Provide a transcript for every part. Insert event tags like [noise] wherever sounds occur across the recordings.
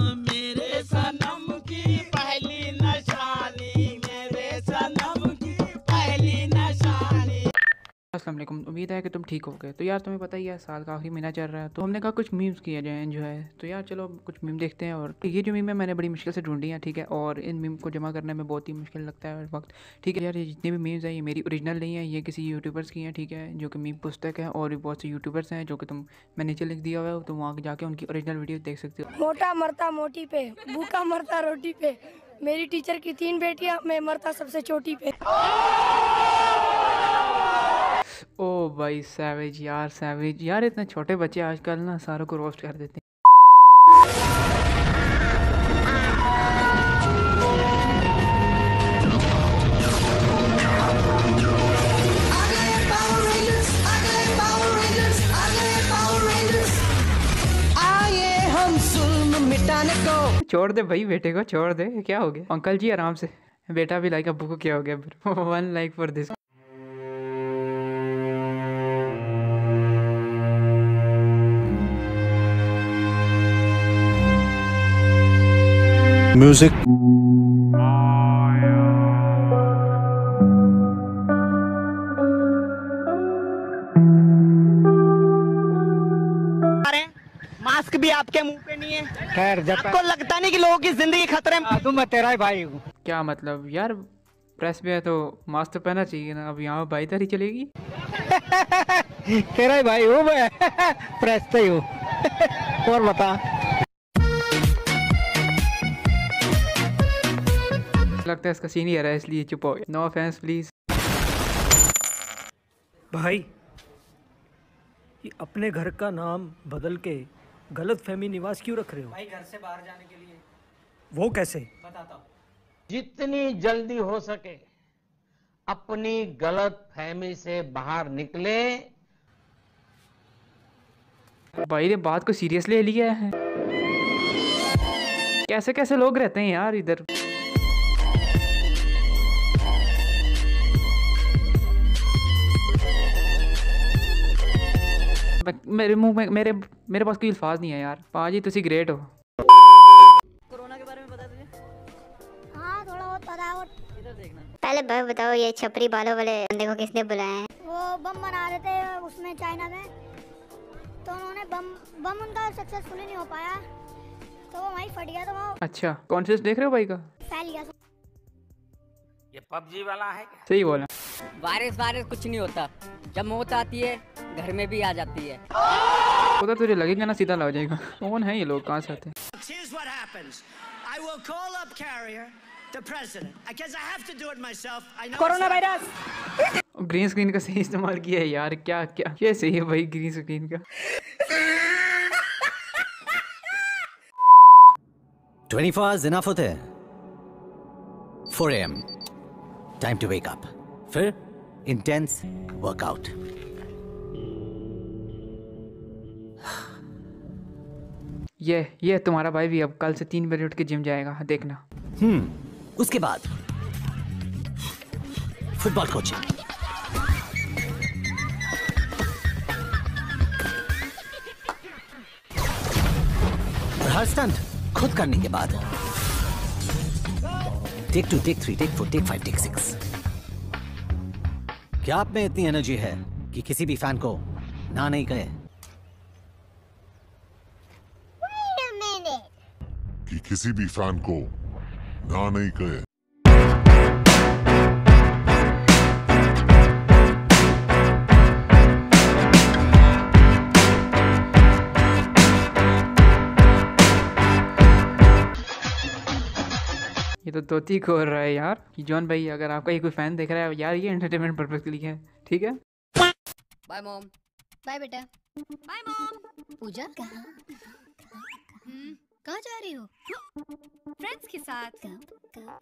मेरे अस्सलाम वालेकुम उम्मीद है कि तुम ठीक हो गए। तो यार तुम्हें पता ही है, साल का आखिरी महीना चल रहा है तो हमने कहा कुछ मीम्स किए जाएँ जो है तो यार चलो, कुछ मीम देखते हैं और ये जो मीम है, मैंने बड़ी मुश्किल से ढूंढी है, ठीक है? और इन मीम को जमा करने में बहुत ही मुश्किल लगता है वक्त। ठीक है यार, ये जितने भी मीम्स हैं, ये मेरी ओरिजिनल नहीं है, ये किसी यूट्यूबर्स की हैं, ठीक है? जो कि मीम पुस्तक है और भी बहुत से यूट्यूबर्स हैं, जो कि तुम, मैं नीचे लिख दिया हुआ है तो वहाँ जाके उनकी ओरिजिनल वीडियो देख सकते हो। मोटा मरता मोटी पे, भूखा मरता रोटी पे। मेरी टीचर की तीन बेटियाँ, मैं मरता सबसे छोटी पे। ओ भाई सैवेज यार सैवेज यार, इतने छोटे बच्चे आजकल ना सारों को रोस्ट कर देते हैं। छोड़ दे भाई बेटे को, छोड़ दे क्या हो गया? अंकल जी आराम से, बेटा भी लाइक अबू को, क्या हो गया? One like for this music. Mask भी आपके मुँह पे नहीं है। खैर जब आपको लगता नहीं कि लोगों की ज़िंदगी खतरे में तुम मैं तेरा ही भाई हूँ। क्या मतलब? यार प्रेस में है तो मास्क तो पहनना चाहिए ना। अब यहाँ बाईदारी चलेगी। [laughs] तेरा ही भाई हूँ मैं। [laughs] प्रेस से ही हूँ। [laughs] और बता। लगता है इसका सीनियर है इसलिए चुप हो नो ऑफेंस प्लीज़ भाई ये अपने घर का नाम बदल के गलत फहमी निवास क्यों रख रहे हो? भाई घर से बाहर जाने के लिए। वो कैसे? बताता हूँ। जितनी जल्दी हो सके अपनी गलत फहमी से बाहर निकले। भाई ने बात को सीरियस ले लिया है? कैसे कैसे लोग रहते हैं यार इधर? मेरे मुँह में मेरे मेरे पास कोई अल्फाज नहीं है यार। पाजी तुसी ग्रेट हो। कोरोना के बारे में पता तुझे? हाँ थोड़ा बहुत पता है वो पहले भाई बताओ ये छपरी बालों वाले बंदे को किसने बुलाया है? वो बम बना रहे थे उसमें चाइना में। तो उन्होंने बम बम उनका सक्सेसफुली नहीं हो पाया। तो वो वहीं फट गया तो वो अच्छा कॉन्शियस देख रहे हो भाई का? फैल गया। ये पबजी वाला है सही बोला। वायरस वायरस कुछ नहीं होता। जब मौत आती है घर में भी आ जाती है। उधर तुझे लगेगा ना सीधा लग जाएगा। कौन है ये लोग? कहाँ से ग्रीन स्क्रीन का सही इस्तेमाल किया है यार। क्या क्या? ये है भाई ग्रीन स्क्रीन का। 24 hours enough hote hain 4 am time to wake up. fir intense ये ये तुम्हारा भाई भी अब कल से तीन बजे उठ के जिम जाएगा देखना। हम्म। उसके बाद फुटबॉल कोचिंग। हर स्टंट खुद करने के बाद। Take two take three take four take five take six क्या आप में इतनी एनर्जी है कि किसी भी फ़ैन को ना नहीं कहे कि किसी भी फ़ैन को ना नहीं कहे। ये तो तोती को हो रहा है यार। जॉन भाई अगर आपका ये कोई फ़ैन देख रहा है यार ये एंटरटेनमेंट पर्पज के लिए है। ठीक है? बाय मॉम बाय बेटा. Bye mom Pooja? कहाँ? कहाँ जा रही हो? फ्रेंड्स के साथ। कब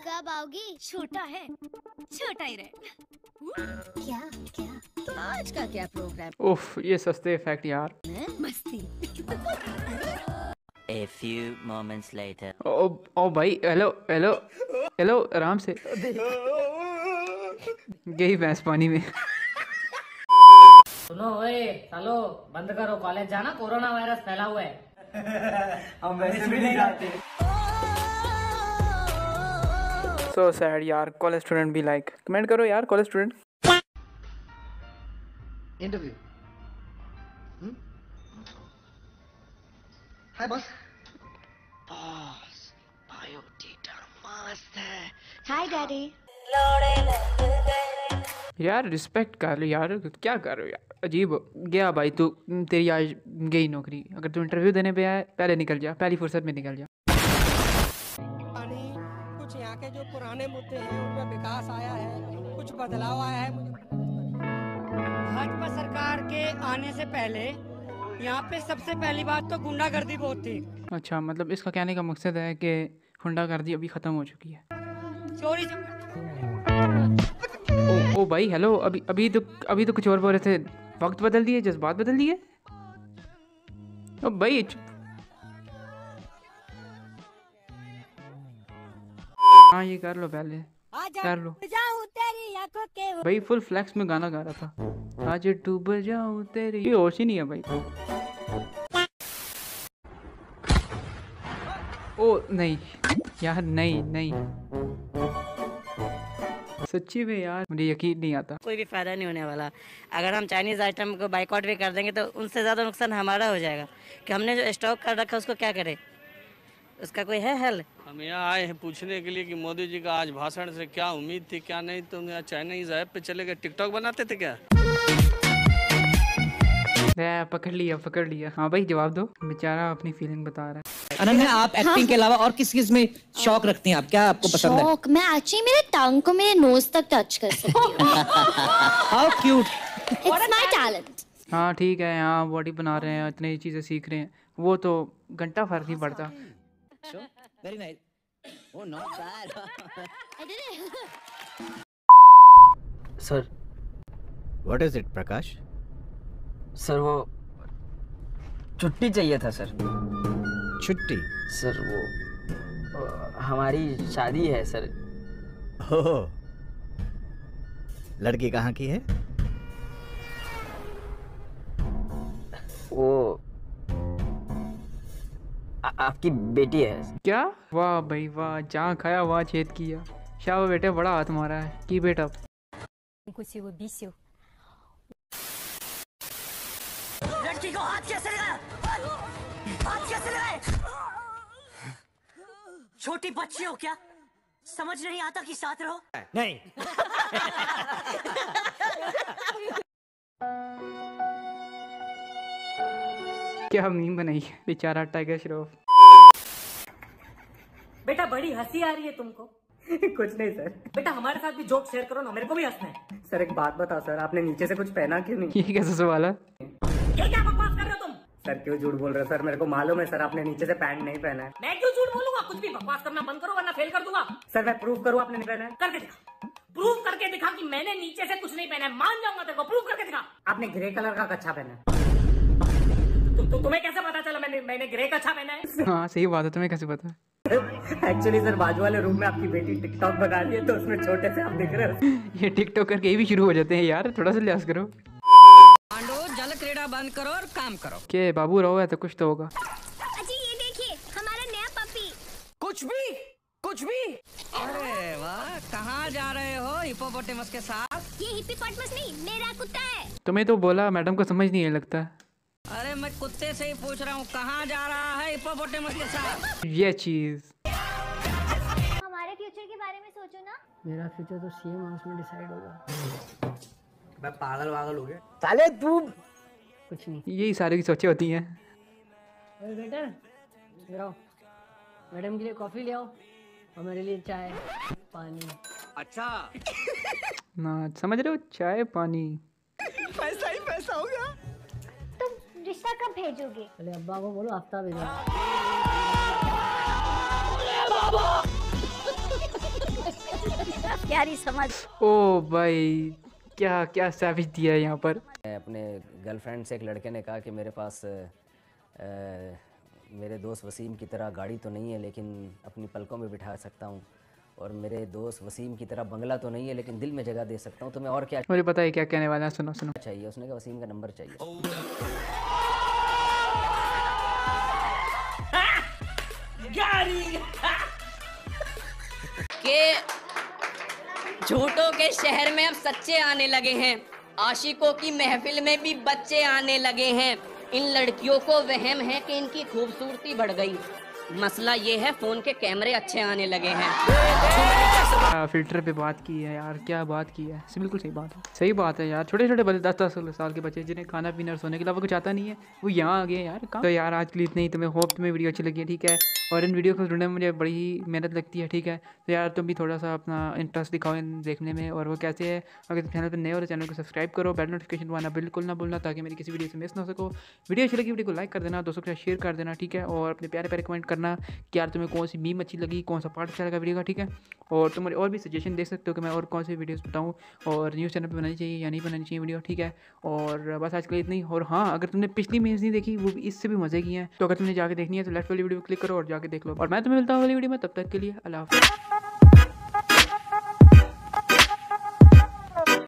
[gasps] कब आओगी? छोटा है। छोटा ही रहे। क्या क्या? आज का क्या प्रोग्राम उफ ये सस्ते इफ़ेक्ट यार। मस्ती। A few moments later. ओ ओ भाई हेलो हेलो हेलो आराम से। गई भैंस पानी में। सुनो ओए सालो बंद करो। कॉलेज जाना कोरोना वायरस फैला हुआ है। हम वैसे भी नहीं जाते। सो सैड यार कॉलेज स्टूडेंट भी लाइक कमेंट करो यार college student interview hi boss boss biodata मस्त है हाय डैडी यार रिस्पेक्ट कर लो यार क्या कर रहे हो यार। अजीब गया भाई तू तेरी आज गई नौकरी। अगर तू इंटरव्यू देने पे आया पहले निकल जा पहली फुर्सत में निकल जा। कुछ यहाँ के जो पुराने मुद्दे हैं उनमें विकास आया है कुछ बदलाव आया है भाजपा सरकार के आने से पहले यहाँ पे सबसे पहली बात तो गुंडागर्दी बहुत थी। अच्छा मतलब इसका कहने का मकसद है कि हुंडागर्दी अभी ख़त्म हो चुकी है। चोरी ओ, ओ भाई हेलो अभी अभी तो अभी तो कुछ और बोल रहे थे। वक्त बदल दिए जज्बात बदल दिए। ओ भाई हाँ ये कर लो पहले। कर लो। भाई फुल फ्लैक्स में गाना गा रहा था। आज डूब जाऊँ तेरी ये होश ही नहीं है भाई। ओ नहीं। यार नहीं नहीं। सच्ची में यार मुझे यकीन नहीं आता। कोई भी फ़ायदा नहीं होने वाला। अगर हम चाइनीज़ आइटम को बाइकआउट भी कर देंगे तो उनसे ज़्यादा नुकसान हमारा हो जाएगा। कि हमने जो स्टॉक कर रखा है उसको क्या करें? उसका कोई है हल? हम यहाँ आए हैं पूछने के लिए कि मोदी जी का आज भाषण से क्या उम्मीद थी क्या नहीं? तुम यहाँ चाइनीज़ ऐप पे चले गए। टिकटॉक बनाते थे क्या? पकड़ लिया पकड़ लिया। हाँ भाई जवाब दो। बेचारा अपनी फीलिंग बता रहा है। अनन्या आप एक्टिंग हाँ। के अलावा और किस किसमें शौक रखती हैं? आप क्या आपको पसंद है? शौक? मैं एक्चुअली मेरे टंग को मेरे नोज़ तक टच कर सकती हूँ। How cute it's my talent हाँ ठीक है यहाँ बॉडी बना रहे हैं इतनी चीज़ें सीख रहे हैं। वो तो घंटा फ़र्क नहीं पड़ता। Very nice oh not sir what is it Prakash sir वो छुट्टी चाहिए था सर छुट्टी। सर वो हमारी शादी है सर। ओह लड़की कहाँ की है? वो आ, आपकी बेटी है। क्या? वाह भाई वाह जहाँ खाया वहाँ छेद किया। शाह बेटे बड़ा हाथ मारा है। की बेटा? कुछ वो बीसियो लड़की को हाथ कैसे लगाया हाथ कैसे लगाए छोटी बच्ची हो क्या? समझ नहीं आता कि साथ रहो। नहीं। क्या हम मीम बनाई है? बेचारा टाइगर श्रॉफ बेटा बड़ी हँसी आ रही है तुमको। कुछ नहीं सर बेटा हमारे साथ भी जोक शेयर करो ना मेरे को भी हंसना है। सर एक बात बताओ सर आपने नीचे से कुछ पहना क्यों नहीं? ये कैसा सवाल है? सर क्यों झूठ बोल रहे हो? सर मेरे को मालूम है सर आपने नीचे से पैंट नहीं पहना है। मैं क्यों झूठ बोलूँगा? कुछ भी बकवास करना बंद करो वरना फेल कर दूँगा। सर मैं प्रूफ करूँ आपने नहीं पहना है? करके दिखा। प्रूव करके दिखा कि मैंने नीचे से कुछ नहीं पहना है। मान जाऊँगा तेरे को। प्रूव करके दिखा। आपने ग्रे कलर का कच्छा पहना है। तु, तु, तुम्हें कैसे पता चला मैंने मैंने ग्रे का अच्छा पहना है? हाँ सही बात है। तुम्हें कैसे पता? एक्चुअली सर बाजू वाले रूम में आपकी बेटी टिकटॉक बना रही है तो उसमें छोटे से आप दिख रहे हो। ये टिकटॉक करके ये भी शुरू हो जाते हैं यार। थोड़ा सा लिहाज करो। क्रीड़ा बंद करो और काम करो। के बाबू रहो है तो कुछ तो होगा। अजी ये देखिए हमारा नया पपी कुछ भी? कुछ भी? अरे वाह कहाँ जा रहे हो हिपोपोटेमस के साथ? ये हिप्पोपोटेमस नहीं मेरा कुत्ता है। तुम्हें तो बोला मैडम को समझ नहीं है लगता। अरे मैं कुत्ते से ही पूछ रहा हूँ कहाँ जा रहा है हिपोपोटेमस के साथ? ये चीज़। हमारे फ्यूचर के बारे में सोचो ना। मेरा फ्यूचर तो सीएम हाउस में डिसाइड होगा। मैं पागल वागल हो गया। साले तू कुछ नहीं। यही सारे की सोचें होती हैं। बेटा मैडम के लिए कॉफ़ी ले आओ और मेरे लिए चाय पानी। अच्छा। ना समझ रहे हो? चाय पानी। पैसा ही पैसा होगा तुम रिश्ता कब भेजोगे? पहले अब्बा को बोलो हफ़्ता भेजो। प्यारी समझ। ओ भाई। क्या क्या सैविज दिया है यहाँ पर? अपने गर्लफ्रेंड से एक लड़के ने कहा कि मेरे पास अ, मेरे दोस्त वसीम की तरह गाड़ी तो नहीं है लेकिन अपनी पलकों में बिठा सकता हूँ। और मेरे दोस्त वसीम की तरह बंगला तो नहीं है लेकिन दिल में जगह दे सकता हूँ तो मैं और क्या मुझे पता है क्या कहने वाला है सुनो सुनो। चाहिए? उसने कहा वसीम का नंबर चाहिए। गाड़ी! के झूठों के शहर में अब सच्चे आने लगे हैं। आशिकों की महफिल में भी बच्चे आने लगे हैं। इन लड़कियों को वहम है कि इनकी खूबसूरती बढ़ गई। मसला ये है, फ़ोन के कैमरे अच्छे आने लगे हैं। फ़िल्टर पे बात की है यार, क्या बात की है? बिल्कुल सही बात है। सही बात है यार छोटे छोटे बच्चे दस दस साल के बच्चे, जिन्हें खाना पीना और सोने के अलावा कुछ आता नहीं है, वो यहाँ आ गए यार तो यार आज के लिए इतना ही, तुम्हें होप तुम्हें वीडियो अच्छी लगी है, ठीक है? और इन वीडियो को ढूँढने में मुझे बड़ी ही मेहनत लगती है, ठीक है? तो यार तुम भी थोड़ा सा अपना इंटरेस्ट दिखाओ इन देखने में, और वो कैसे है? अगर तुम चैनल पर नए हो तो चैनल को सब्सक्राइब करो बेल नोटिफिकेशन दबाना बिल्कुल ना भूलना, ताकि मेरी किसी वीडियो से मिस ना सको। वीडियो अच्छी लगी वीडियो को लाइक कर देना, दोस्तों के साथ शेयर कर देना, ठीक है? और अपने प्यारे प्यारे कमेंट करना कि यार तुम्हें कौन सी मीम अच्छी लगी, कौन सा पार्ट अच्छा लगा वीडियो का, ठीक है? और तुम और भी सजेशन दे सकते हो कि मैं और कौन सी वीडियोस बताऊँ और न्यूज़ चैनल पे बनानी चाहिए या नहीं बनानी चाहिए वीडियो ठीक है? और बस आज के लिए इतनी और हाँ अगर तुमने पिछली मीज़ नहीं देखी, वो भी इससे भी मज़े की है। तो अगर तुमने जाकर देखनी है तो लेफ़्ट वाली वीडियो क्लिक करो और जाकर देख लो। और मैं तुम्हें मिलता हूँ अगली वीडियो में, तब तक के लिए अला हाफ़िज़।